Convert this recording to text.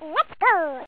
Let's go!